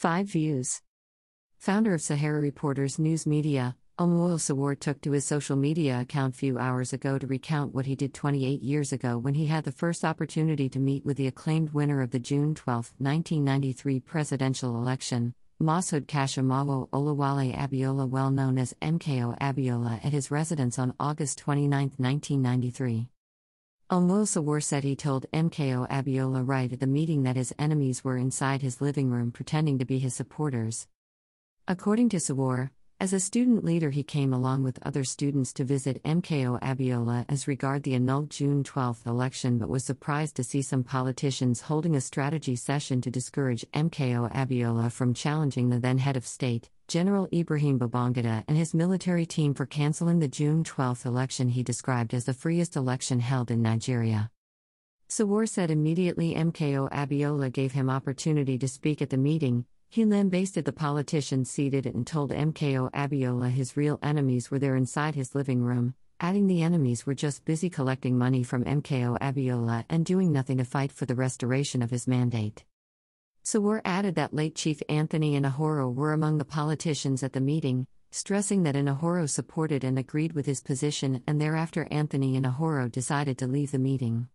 5 views. Founder of Sahara Reporters News Media, Omoyele Sowore took to his social media account few hours ago to recount what he did 28 years ago when he had the first opportunity to meet with the acclaimed winner of the June 12, 1993 presidential election, Mashood Kashimawo Olawale Abiola, well known as MKO Abiola, at his residence on August 29, 1993. Said he told MKO Abiola right at the meeting that his enemies were inside his living room pretending to be his supporters. According to Sowore, as a student leader, he came along with other students to visit MKO Abiola as regard the annulled June 12 election, but was surprised to see some politicians holding a strategy session to discourage MKO Abiola from challenging the then head of state, General Ibrahim Babangida, and his military team for canceling the June 12 election he described as the freest election held in Nigeria. Sowore said immediately MKO Abiola gave him opportunity to speak at the meeting, he lambasted the politicians seated and told MKO Abiola his real enemies were there inside his living room, adding the enemies were just busy collecting money from MKO Abiola and doing nothing to fight for the restoration of his mandate. Sowore added that late Chief Anthony Enahoro were among the politicians at the meeting, stressing that Enahoro supported and agreed with his position, and thereafter Anthony Enahoro decided to leave the meeting.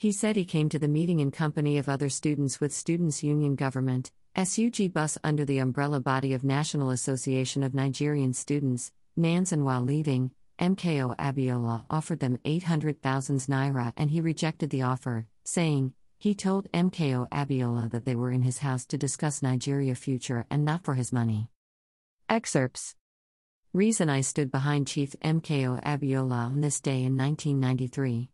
He said he came to the meeting in company of other students with Students' Union Government, SUG bus under the umbrella body of National Association of Nigerian Students, NANS, and while leaving, MKO Abiola offered them 800,000 naira and he rejected the offer, saying, he told MKO Abiola that they were in his house to discuss Nigeria future and not for his money. Excerpts Reason I stood behind Chief MKO Abiola on this day in 1993.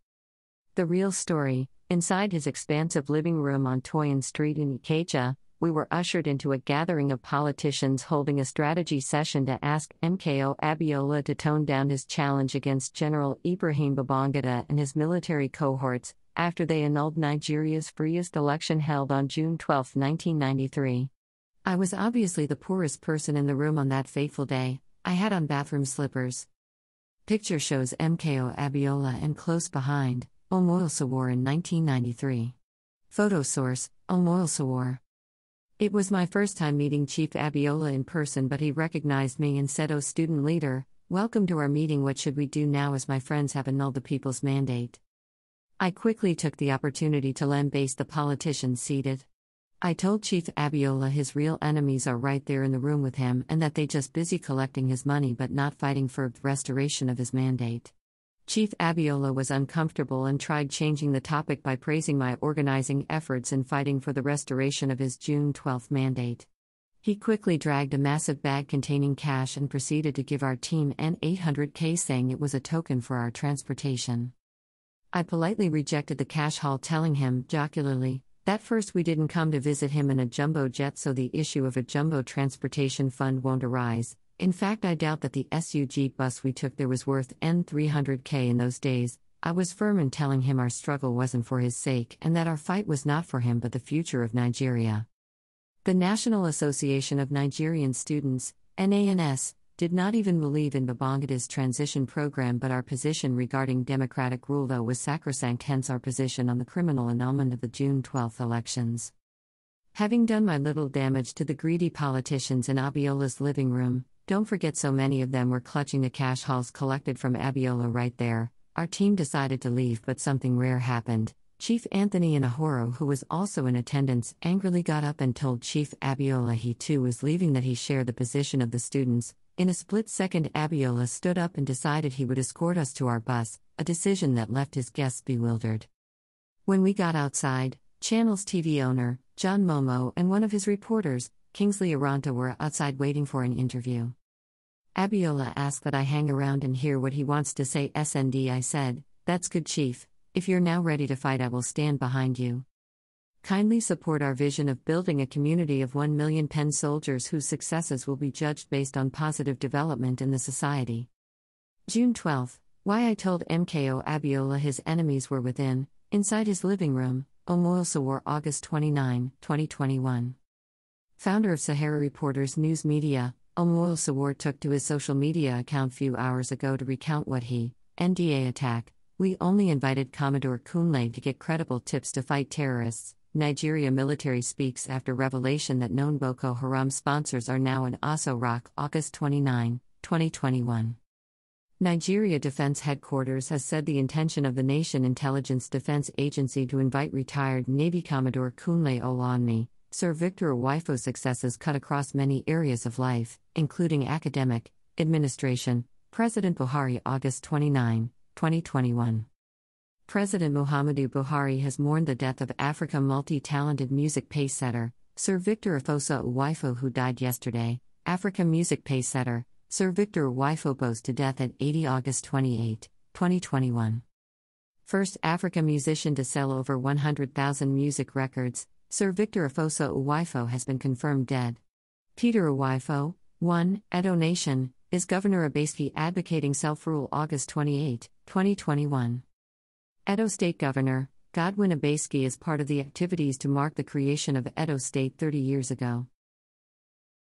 The real story Inside his expansive living room on Toyin Street in Ikeja, we were ushered into a gathering of politicians holding a strategy session to ask MKO Abiola to tone down his challenge against General Ibrahim Babangida and his military cohorts after they annulled Nigeria's freest election held on June 12, 1993. I was obviously the poorest person in the room on that fateful day. I had on bathroom slippers. Picture shows MKO Abiola and close behind, Omoyele Sowore in 1993. Photo source, Omoyele Sowore. It was my first time meeting Chief Abiola in person, but he recognized me and said, Oh, student leader, welcome to our meeting. What should we do now as my friends have annulled the people's mandate? I quickly took the opportunity to lambaste the politicians seated. I told Chief Abiola his real enemies are right there in the room with him and that they just busy collecting his money but not fighting for the restoration of his mandate. Chief Abiola was uncomfortable and tried changing the topic by praising my organizing efforts in fighting for the restoration of his June 12 mandate. He quickly dragged a massive bag containing cash and proceeded to give our team an 800k saying it was a token for our transportation. I politely rejected the cash haul, telling him, jocularly, that first we didn't come to visit him in a jumbo jet, so the issue of a jumbo transportation fund won't arise. In fact, I doubt that the SUG bus we took there was worth N300k in those days. I was firm in telling him our struggle wasn't for his sake and that our fight was not for him but the future of Nigeria. The National Association of Nigerian Students, NANS, did not even believe in Babangida's transition program, but our position regarding democratic rule, though, was sacrosanct, hence our position on the criminal annulment of the June 12 elections. Having done my little damage to the greedy politicians in Abiola's living room, don't forget, so many of them were clutching the cash hauls collected from Abiola right there. Our team decided to leave, but something rare happened. Chief Anthony Enahoro, who was also in attendance, angrily got up and told Chief Abiola he too was leaving, that he shared the position of the students. In a split second, Abiola stood up and decided he would escort us to our bus, a decision that left his guests bewildered. When we got outside, Channels TV owner, John Momoh and one of his reporters, Kingsley Aranta were outside waiting for an interview. Abiola asked that I hang around and hear what he wants to say. SND I said, That's good, Chief. If you're now ready to fight, I will stand behind you. Kindly support our vision of building a community of 1 million pen soldiers whose successes will be judged based on positive development in the society. June 12. Why I told MKO Abiola his enemies were within, inside his living room, Omoyele Sowore, August 29, 2021. Founder of Sahara Reporters News Media, Omoyele Sowore took to his social media account few hours ago to recount what he, NDA attack, we only invited Commodore Kunle to get credible tips to fight terrorists, Nigeria military speaks after revelation that known Boko Haram sponsors are now in Aso Rock, August 29, 2021. Nigeria Defense Headquarters has said the intention of the Nation Intelligence Defense Agency to invite retired Navy Commodore Kunle Olawunmi, Sir Victor Uwaifo's successes cut across many areas of life, including academic, administration, President Buhari August 29, 2021. President Muhammadu Buhari has mourned the death of Africa multi talented music pace setter, Sir Victor Efosa Uwaifo, who died yesterday. Africa music pace setter, Sir Victor bows to death at 80 August 28, 2021. First Africa musician to sell over 100,000 music records, Sir Victor Efosa Uwaifo has been confirmed dead. Peter Uwaifo, 1, Edo Nation, is Governor Obaseki advocating self rule August 28, 2021. Edo State Governor, Godwin Obaseki is part of the activities to mark the creation of Edo State 30 years ago.